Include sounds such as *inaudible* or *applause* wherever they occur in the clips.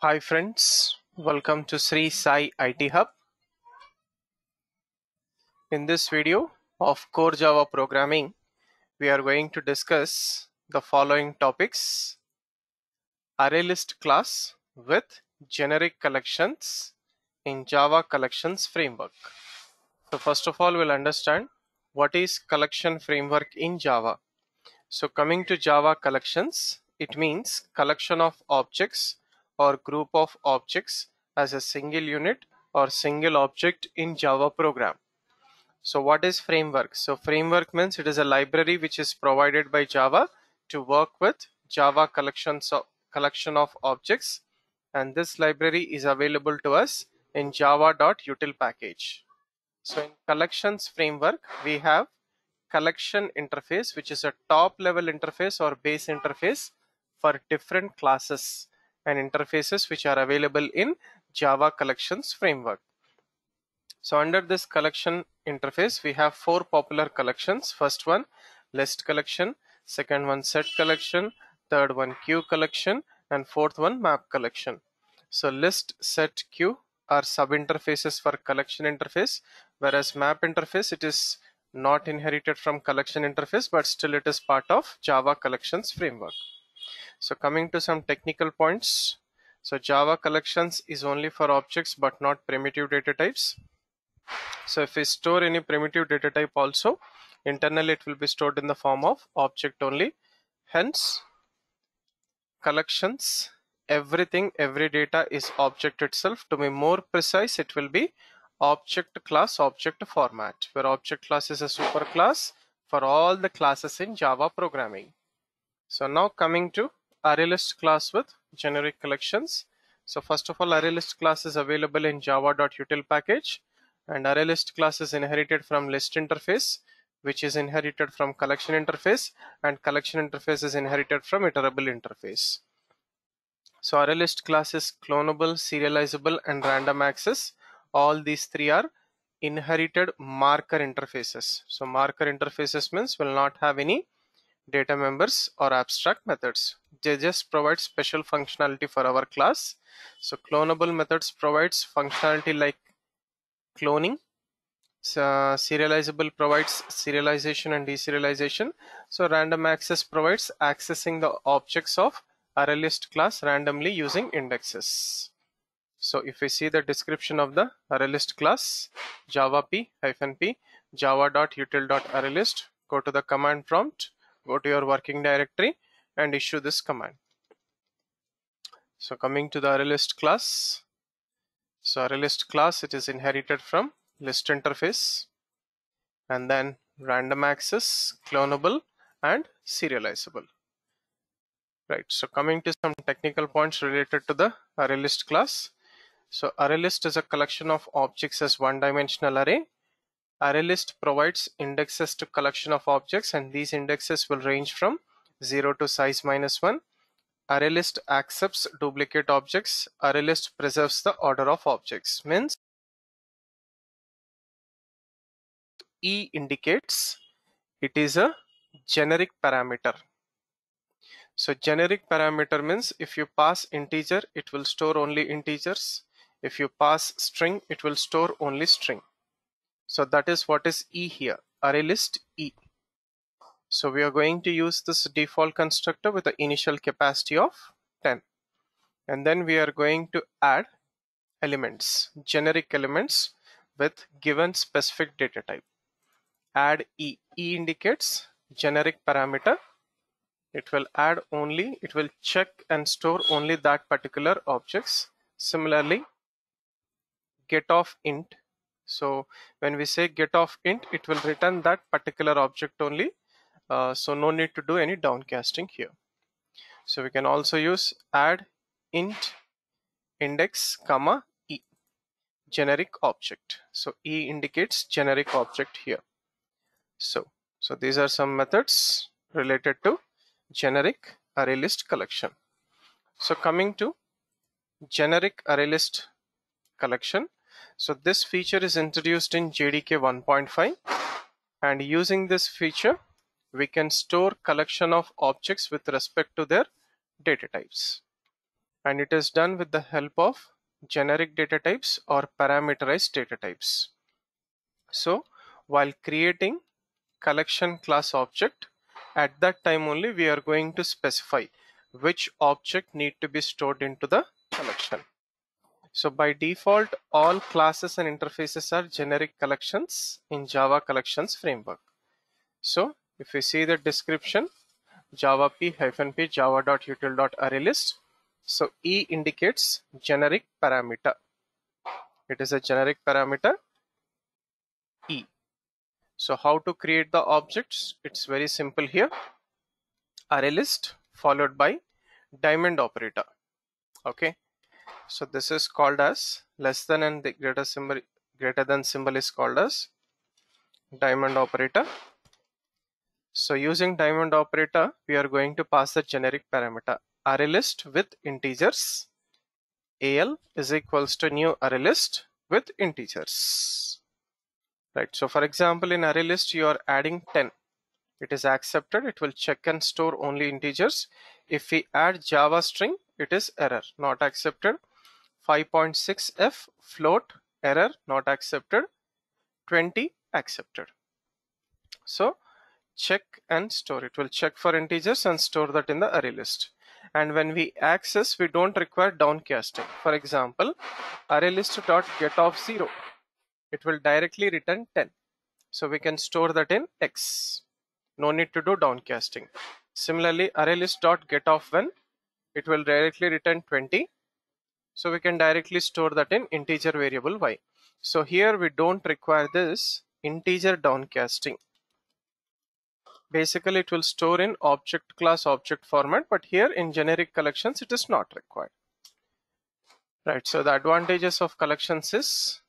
Hi friends, welcome to Sri Sai IT Hub. In this video of Core Java Programming, we are going to discuss the following topics. ArrayList class with generic collections in Java Collections Framework. So first of all, we'll understand what is collection framework in Java. So coming to Java collections, it means collection of objects or group of objects as a single unit or single object in Java program. So what is framework? So framework means it is a library which is provided by Java to work with Java collections of collection of objects and this library is available to us in java.util package. So in collections framework we have collection interface which is a top level interface or base interface for different classes and interfaces which are available in Java collections framework. So under this collection interface, we have four popular collections. First one, list collection. Second one, set collection. Third one, queue collection. And fourth one, map collection. So list, set, queue are sub interfaces for collection interface, whereas map interface, it is not inherited from collection interface, but still it is part of Java collections framework. So coming to some technical points. So Java collections is only for objects but not primitive data types. So if we store any primitive data type also, internally it will be stored in the form of object only. Hence, collections, everything, every data is object itself. To be more precise, it will be object class object format, where object class is a super class for all the classes in Java programming. So now coming to ArrayList class with generic collections. So first of all, ArrayList class is available in java.util package and ArrayList class is inherited from list interface which is inherited from collection interface and collection interface is inherited from iterable interface. So ArrayList class is clonable, serializable and random access. All these three are inherited marker interfaces. So marker interfaces means will not have any data members or abstract methods. They just provide special functionality for our class. So clonable methods provides functionality like cloning. So serializable provides serialization and deserialization. So random access provides accessing the objects of ArrayList class randomly using indexes. So if we see the description of the ArrayList class, java p hyphen p java.util.arraylist, go to the command prompt go to your working directory and issue this command. So coming to the ArrayList class. So ArrayList class, it is inherited from list interface and then random access, clonable and serializable. Right, so coming to some technical points related to the ArrayList class. So ArrayList is a collection of objects as one-dimensional array ArrayList provides indexes to collection of objects and these indexes will range from 0 to size minus 1. ArrayList accepts duplicate objects. ArrayList preserves the order of objects. Means E indicates it is a generic parameter. So generic parameter means if you pass integer, it will store only integers. If you pass string, it will store only string. So that is what is E here, array list E. So we are going to use this default constructor with the initial capacity of 10. And then we are going to add elements, generic elements with given specific data type. Add E. E indicates generic parameter. It will add only, it will check and store only that particular objects. Similarly, get of int so when we say get of int, it will return that particular object only. Uh, so no need to do any downcasting here. So we can also use add int index comma e generic object. So e indicates generic object here. So so these are some methods related to generic array list collection. So coming to generic array list collection so this feature is introduced in JDK 1.5 and using this feature we can store collection of objects with respect to their data types. and it is done with the help of generic data types or parameterized data types. So while creating collection class object at that time only we are going to specify which object need to be stored into the collection. So by default, all classes and interfaces are generic collections in Java collections framework. So if we see the description, java p hyphen p java.util.arraylist. So E indicates generic parameter. It is a generic parameter E. So how to create the objects? It's very simple here. ArrayList followed by diamond operator. Okay so this is called as less than and the greater symbol greater than symbol is called as diamond operator so using diamond operator we are going to pass the generic parameter. Array list with integers. Al is equals to new array list with integers. Right. So for example in array list you are adding 10 it is accepted. It will check and store only integers. If we add java string it is error not accepted. 5.6f float error not accepted. 20 accepted. So check and store. It will check for integers and store that in the array list. And when we access we don't require downcasting. For example array list dot get of 0 it will directly return 10 so we can store that in x. No need to do downcasting. Similarly array list dot get of when it will directly return 20 so we can directly store that in integer variable y. So here we don't require this integer downcasting. Basically it will store in object class object format but here in generic collections it is not required. Right, so the advantages of collections is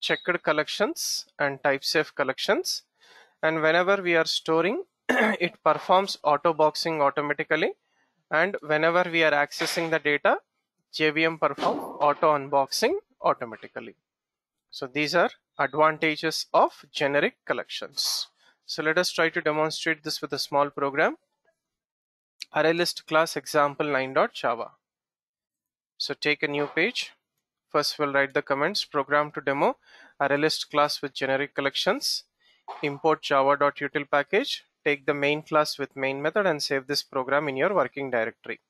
checked collections and type safe collections and whenever we are storing *clears throat* it performs auto boxing automatically and whenever we are accessing the data JVM perform auto unboxing automatically. So these are advantages of generic collections. So let us try to demonstrate this with a small program. ArrayList class example 9.java. So take a new page. First we'll write the comments program to demo ArrayList class with generic collections. Import java.util package. Take the main class with main method and save this program in your working directory.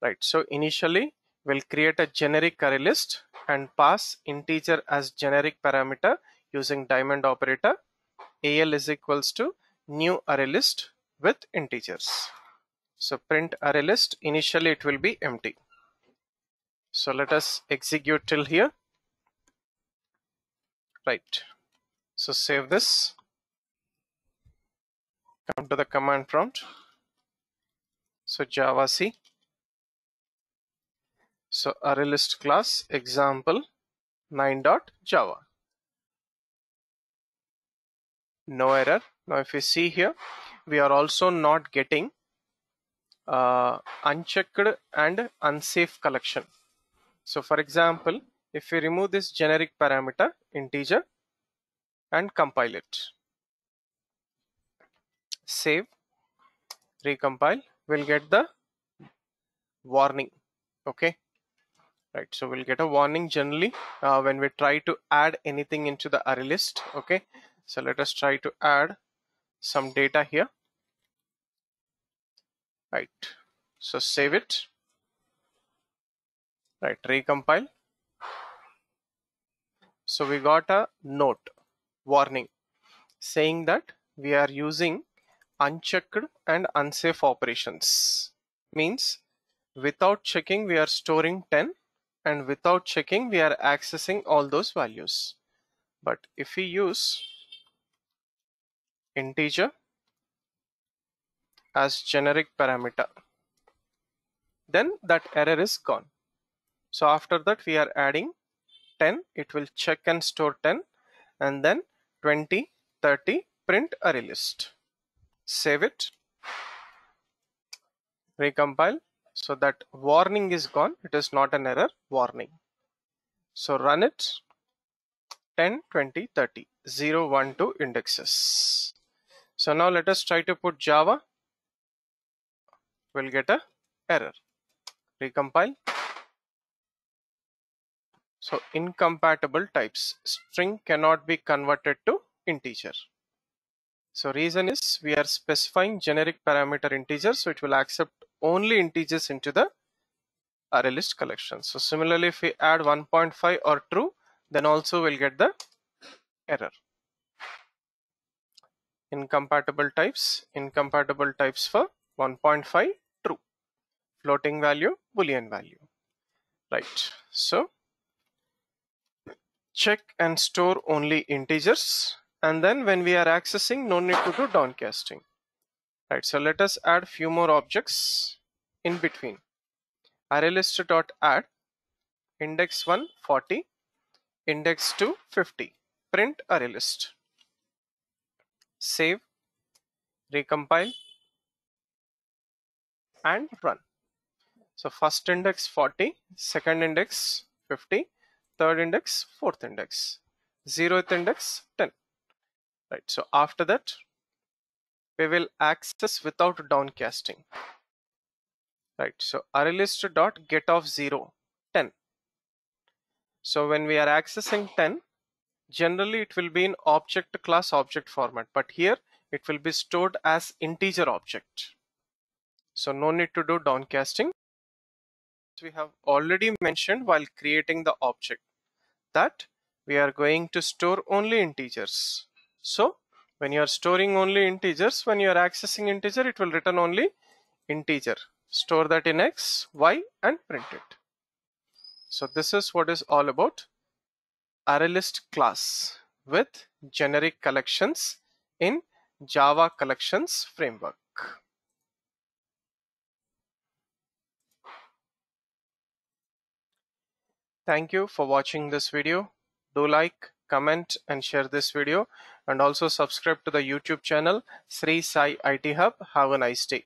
Right, so initially we'll create a generic array list and pass integer as generic parameter using diamond operator al is equals to new array list with integers. So print array list initially it will be empty. So let us execute till here. Right. So save this. Come to the command prompt. So java c. So array list class example 9.java. No error. Now if we see here, we are also not getting uh, unchecked and unsafe collection. So for example, if we remove this generic parameter integer and compile it, save, recompile, we'll get the warning. Okay right so we'll get a warning generally uh, when we try to add anything into the array list okay so let us try to add some data here. Right. So save it. Right recompile. So we got a note warning saying that we are using unchecked and unsafe operations. Means without checking we are storing 10 and without checking we are accessing all those values. But if we use integer as generic parameter. Then that error is gone. So after that we are adding 10 it will check and store 10 and then 20 30 print array list save it. Recompile. So that warning is gone. It is not an error. Warning. So run it. 10 20 30 0 1 2 indexes so now let us try to put java. We'll get a error. Recompile. So incompatible types. String cannot be converted to integer. So reason is we are specifying generic parameter integer so it will accept only integers into the array list collection. So similarly if we add 1.5 or true then also we'll get the error incompatible types incompatible types for 1.5 true. Floating value boolean value. Right. So check and store only integers and then when we are accessing no need to do downcasting. Right so let us add few more objects in between. Arraylist dot add index 1 40 index 2 50 print arraylist save recompile and run. So first index 40 second index 50 third index fourth index zeroth index 10 right so after that we will access without downcasting. Right so arraylist dot get of 0 10 so when we are accessing 10 generally it will be in object class object format but here it will be stored as integer object so no need to do downcasting we have already mentioned while creating the object that we are going to store only integers. So when you are storing only integers, when you are accessing integer, it will return only integer. Store that in X, Y and print it. So this is what is all about ArrayList class with generic collections in Java collections framework. Thank you for watching this video. Do like, comment and share this video and also subscribe to the YouTube channel Sri Sai IT Hub. Have a nice day.